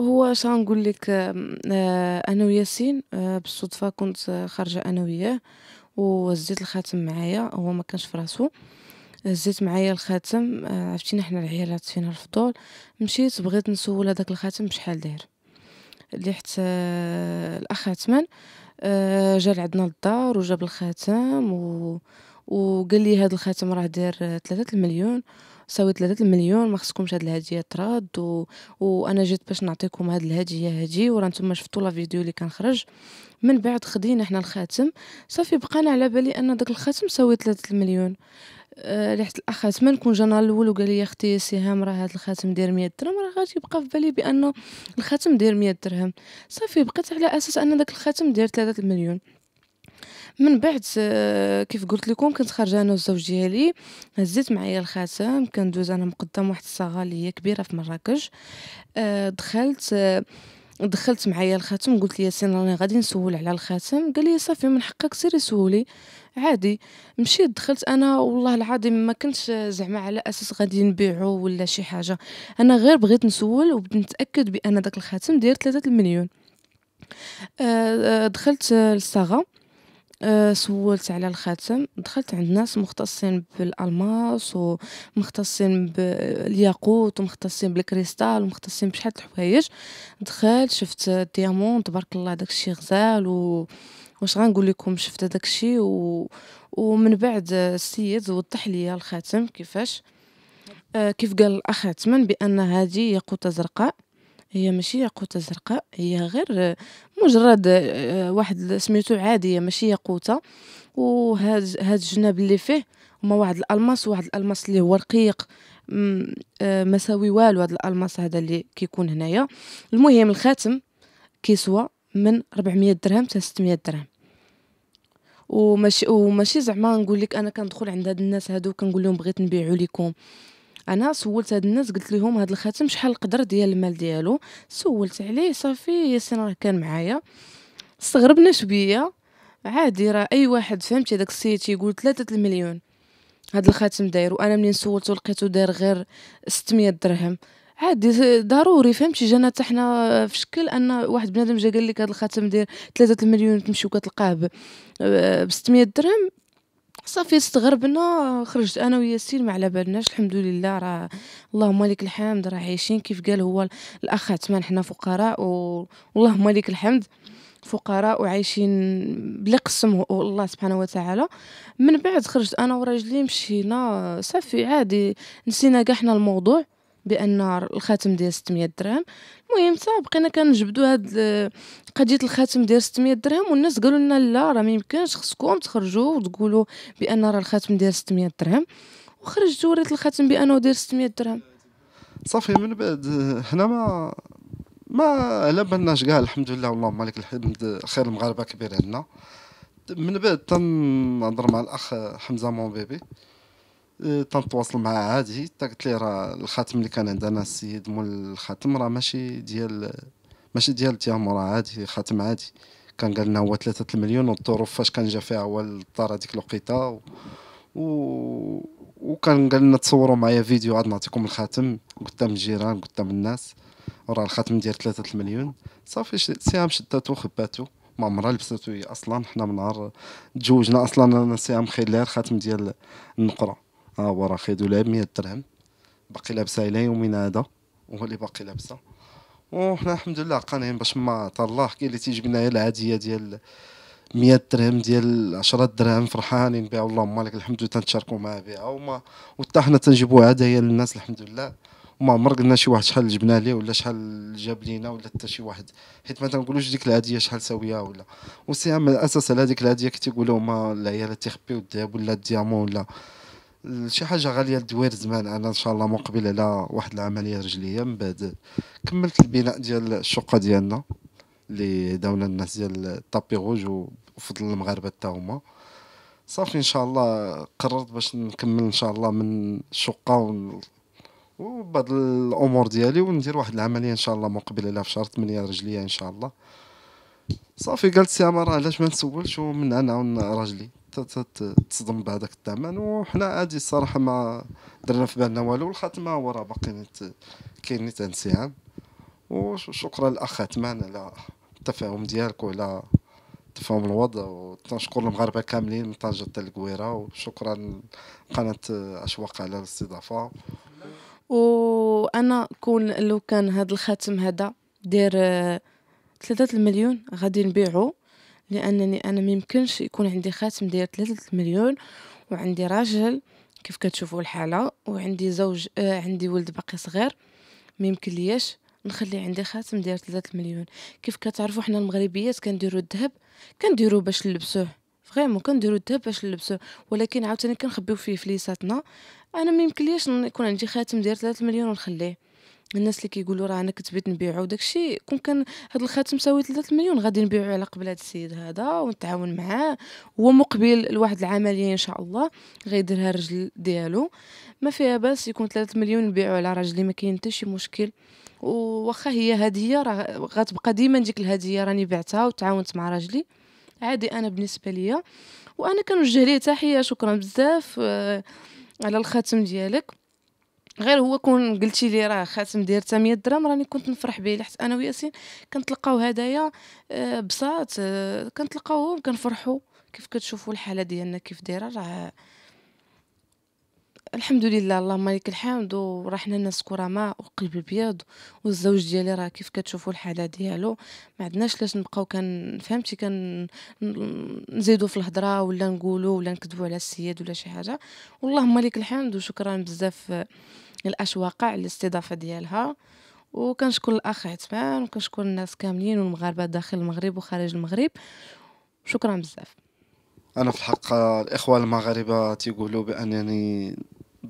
هو اش غنقول لك آآ أنا وياسين آآ بالصدفة كنت خارجة أنا وياه وهزيت الخاتم معايا هو ما كانش فراسو، هزيت معايا الخاتم عرفتينا حنا العيالات فينا الفضول، مشيت بغيت نسول هداك الخاتم بشحال داير، لحت الأخ عثمان آآ جا لعندنا للدار وجاب الخاتم و وقال لي هاد الخاتم راه داير تلاتة المليون، ساوي تلاتة المليون ما خصكمش هاد الهدية تراد و وأنا جيت باش نعطيكم هاد الهدية هادي وراه نتوما شفتو لا فيديو اللي كان خرج، من بعد خدينا حنا الخاتم. صافي بقانا على بالي أن داك الخاتم ساوي تلاتة المليون، آآ لحت الأخ عثمان كون جا نهار الأول وقال لي أختي سهام راه هاد الخاتم داير مية درهم راه غادي يبقى في بالي بأنه الخاتم داير مية درهم، صافي بقيت على أساس أن داك الخاتم داير تلاتة المليون. من بعد كيف قلت لكم كنت خارجة أنا والزوج ديالي هزيت معايا الخاتم كندوز أنا من قدام واحد الصاغة اللي هي كبيرة في مراكش. آآ دخلت دخلت معايا الخاتم قلت لياسين راني غادي نسول على الخاتم. قال لي صافي من حقك سيري سولي. عادي. مشيت دخلت أنا والله العظيم ما كنتش زعما على أساس غادي نبيعو ولا شي حاجة، أنا غير بغيت نسول وبغيت نتأكد بأن داك الخاتم داير تلاتة المليون، آآ دخلت للصاغة. آآ سولت على الخاتم، دخلت عند ناس مختصين بالألماس ومختصين بالياقوت ومختصين بالكريستال ومختصين بشحال الحوايج، دخلت شفت ال diamant تبارك الله داك الشي غزال و واش غنقول لكم شفت هداك الشي و ومن بعد السيد وضح ليا الخاتم كيفاش، آآ كيف قال الأخ عثمان بأن هادي ياقوتة زرقاء، هي ماشي ياقوتة زرقاء هي غير مجرد واحد سميتو عادية ماشي ياقوتة، وهاد هاد الجناب اللي فيه هما واحد الألماس وواحد الألماس اللي هو رقيق ما ساوي والو هاد الألماس هذا اللي كيكون هنايا، المهم الخاتم كيسوا من ربعمية درهم حتى ستمية درهم، وماشي وماشي زعما نقول لك أنا كندخل عند هاد الناس هادو كنقول لهم بغيت نبيعو ليكم، أنا سولت هاد الناس قلت ليهم هاد الخاتم شحال القدر ديال المال ديالو، سولت عليه صافي ياسين راه كان معايا، استغربنا شوية. عادي راه أي واحد فهمتي؟ داك السيد تيقول تلاتة المليون. هاد الخاتم داير وأنا منين سولتو لقيتو داير غير ستمية درهم، عادي ضروري فهمتي؟ جانا حتى حنا في شكل أن واحد بنادم جا قال لك هاد الخاتم داير تلاتة المليون تمشي وكتلقاه بستمية درهم، صافي استغربنا خرجت أنا وياسين ما على بالناش الحمد لله راه اللهم لك الحمد راه عايشين كيف قال هو الأخ عثمان حنا فقراء واللهم لك الحمد فقراء وعايشين بلي قسم الله سبحانه وتعالى، من بعد خرجت أنا وراجلي مشينا صافي عادي نسينا قاع حنا الموضوع. بأن الخاتم داير ستمية درهم، المهم حتى بقينا كنجبدو هاد قضية الخاتم داير ستمية درهم والناس قالوا لنا لا راه ميمكنش خصكم تخرجوا وتقولوا بأن راه الخاتم داير ستمية درهم، وخرجت وريت الخاتم بأنه داير ستمية درهم. صافي من بعد حنا ما ما على بالناش كاع الحمد لله اللهم لك الحمد خير المغاربة كبير عندنا، من بعد تنهضر مع الأخ حمزة مون بيبي تنتواصل معاه عادي حتى قلت ليه راه الخاتم اللي كان عندنا السيد مول الخاتم راه ماشي ديال ماشي ديال ال diamant راه عادي خاتم عادي كان قال لنا هو ثلاثة المليون والظروف فاش كان جا فيها هو للدار هذيك الوقيتة. و وكان قال لنا تصوروا معايا فيديو عاد نعطيكم الخاتم قدام الجيران قدام الناس. وراه الخاتم ديال ثلاثة المليون. صافي سيام شداتو خباتو. ما عمرها لبساتو هي أصلا. حنا من نهار تزوجنا أصلا أنا سيام خير لها الخاتم ديال النقرة. ها هو راه خيدو لها بمية درهم. باقي لابسها إلى يومنا هذا وهو اللي باقي لابسها وحنا الحمد لله قانعين باش ما عطا الله. كاين اللي تيجيب لنا العادية ديال مية درهم ديال عشرة درهم فرحانين بها. اللهم لك الحمد تنتشاركوا معاه بها. وما وحتى حنا تنجيبوا هدايا للناس الحمد لله. وما عمر قلنا شي واحد شحال جبنا ليه ولا شحال جاب لينا ولا حتى شي واحد. حيت ما تنقولوش ديك الهديه شحال ساوية ولا. وسي من الاساس على ديك الهديه كتيقولوا هما العيالات تيخبيو الذهب ولا الديامون ولا. شي حاجة غالية لدوير زمان. أنا إن شاء الله مقبل على واحد العملية رجلية من بعد كملت البناء ديال الشقة ديالنا اللي داونا الناس ديال الطابي روج وفضل المغاربة حتى هما. صافي إن شاء الله قررت باش نكمل إن شاء الله من الشقة و وبعض الأمور ديالي وندير واحد العملية إن شاء الله مقبل عليها في شهر 8 رجلية إن شاء الله. صافي قالت سي راه علاش ما نسولش؟ ومن أنا راجلي. تصدم بهذاك الثمن. وحنا عادي الصراحة ما درنا في بالنا والو الخاتم هو راه باقي كاين نيت انسيام وشكرا للاخ عثمان على التفاهم ديالك وعلى تفاهم الوضع وتنشكر المغاربة كاملين من طنجه حتى الكويرة. وشكرا قناه أشواق على الاستضافة. وأنا كون لو كان هذا الخاتم هذا داير ثلاثة المليون غادي نبيعو. لأنني أنا ميمكنش يكون عندي خاتم داير ثلاثة المليون وعندي راجل كيف كتشوفوا الحالة وعندي زوج آه عندي ولد باقي صغير ميمكن لياش نخلي عندي خاتم داير ثلاثة المليون كيف كتعرفوا حنا المغربيات كنديروا الذهب؟ كنديروا باش نلبسوه vraiment كنديروا الذهب باش نلبسوه. ولكن عاوتاني كنخبيو فيه فلوساتنا أنا ما يمكنليش يكون عندي خاتم داير 3 مليون ونخليه. الناس اللي كيقولوا راه أنا كتبيت نبيعو داكشي كون كان هاد الخاتم ساوي 3 مليون غادي نبيعو على قبل هاد السيد هذا ونتعاون معاه. هو مقبل لواحد العملية إن شاء الله غيديرها الرجل ديالو. ما فيها باس يكون 3 مليون نبيعو على راجلي ما كاين حتى شي مشكل. وواخا هي هدية راه غتبقى ديما ديك الهدية راني بعتها وتعاونت مع راجلي. عادي أنا بالنسبة ليا. وأنا كنوجه ليه تحية شكرا بزاف آه، على الخاتم ديالك. غير هو كون قلتي لي راه خاتم داير 100 درهم راني كنت نفرح به حيت أنا وياسين. كنتلقاو هدايا آه، بساط آه، كنتلقاوهم كنفرحوا كيف كتشوفوا الحالة ديالنا كيف دايرة؟ راه الحمد لله اللهم لك الحمد وراه حنا الناس كرماء وقلب ابيض والزوج ديالي راه كيف كتشوفوا الحالة ديالو. ما عندناش لاش نبقاو كان فهمتي؟ كان نزيدوا في الهضرة ولا نقولوا ولا نكذبوا على السيد ولا شي حاجة. واللهم لك الحمد وشكرا بزاف الأشواق على الاستضافة ديالها. وكنشكر الأخ عثمان وكنشكر الناس كاملين والمغاربة داخل المغرب وخارج المغرب. شكرا بزاف. أنا في الحق الإخوة المغاربة تيقولوا بأنني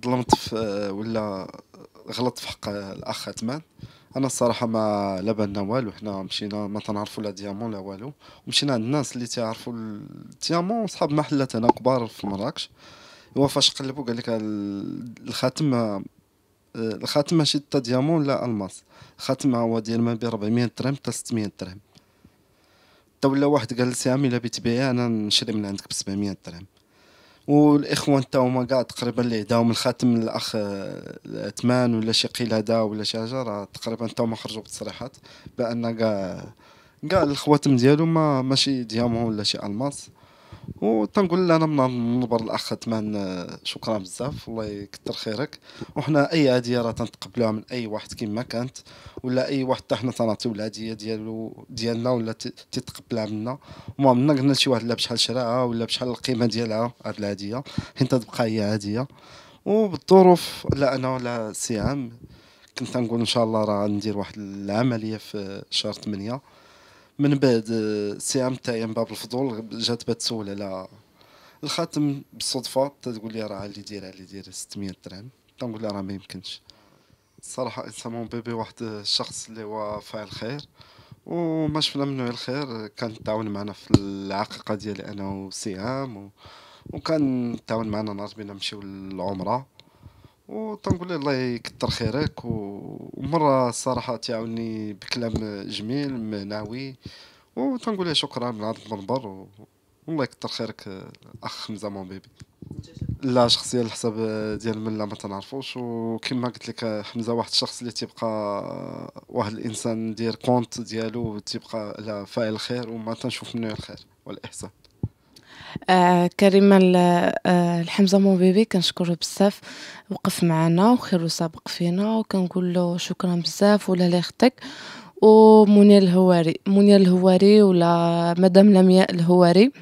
ظلمت ولا غلطت في حق الأخ عثمان. أنا الصراحة ما لا بالنا والو. حنا مشينا ما تنعرفوا لا ديامون لا والو. مشينا عند الناس اللي تيعرفوا الديامون صحاب محلات هنا كبار في مراكش. هو فاش قلبوا قال لك الخاتم الخاتم ماشي تا diamant لا الماس. الخاتم هو ديال ما بين 400 درهم حتى 600 درهم. حتى ولا واحد قال لي عمي الا أنا نشري من عندك ب 700 درهم. والإخوان تا هما كاع تقريبا اللي هداهم الخاتم الأخ عثمان ولا شي قيل هدا ولا شي حاجة راه تقريبا تا هما خرجوا بتصريحات بأن كاع كاع الخواتم ديالو ما ماشي diamant ولا شي الماس. وتنقول أنا من منبر الأخ عثمان شكرا بزاف الله يكثر خيرك. وحنا أي هديه راه تنتقبلوها من أي واحد كما كانت ولا أي واحد حتى حنا تنعطيو الهديه ديالو ديالنا ولا تتقبلها منا. المهم منا قلنا لشي واحد لا بشحال شراها ولا بشحال القيمة ديالها هاد الهديه حين تبقى هي هديه وبالظروف لا أنا ولا سي عام كنت نقول إن شاء الله راه ندير واحد العملية في شهر 8 من بعد سهام تاعي من باب الفضول جات بتسول على الخاتم بالصدفة تقول لي راه اللي دير اللي دير 600 درهم. تنقول لها راه ما يمكنش. الصراحه إنسان مون بيبي واحد الشخص اللي هو فاعل خير. وما شفنا منه الخير كان تعاون معنا في العقيقة ديالي أنا وسهام و... وكان تعاون معنا نهار بغينا نمشيو للعمرة. وتنقول له الله يكثر خيرك ومرة الصراحه تعاوني بكلام جميل معنوي وتنقول له شكرا من هذا المنبر والله يكثر خيرك أخ حمزه مون بيبي. لا شخصيا الحساب ديال المله ما تنعرفوش وكما قلت لك حمزه واحد الشخص اللي تيبقى واحد الإنسان دير compte ديالو تيبقى لا فاعل خير وما تنشوف منه الخير والإحسان. كريمة آه الحمزة مون بيبي كنشكره بزاف. وقف معنا وخير سابق فينا وكنقول له شكرا بزاف والله يحفظك. ومنير الهواري منير الهواري ولا مدام لمياء الهواري.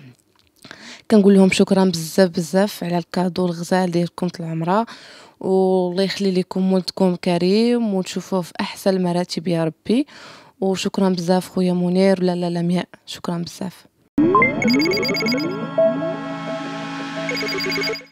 كنقول لهم شكرا بزاف بزاف على الكادو الغزال ديالكم العمرة. والله يخلي لكم ولدكم كريم وتشوفوه في أحسن المراتب يا ربي. وشكرا بزاف خويا منير ولا لا لمياء شكرا بزاف. Thank you.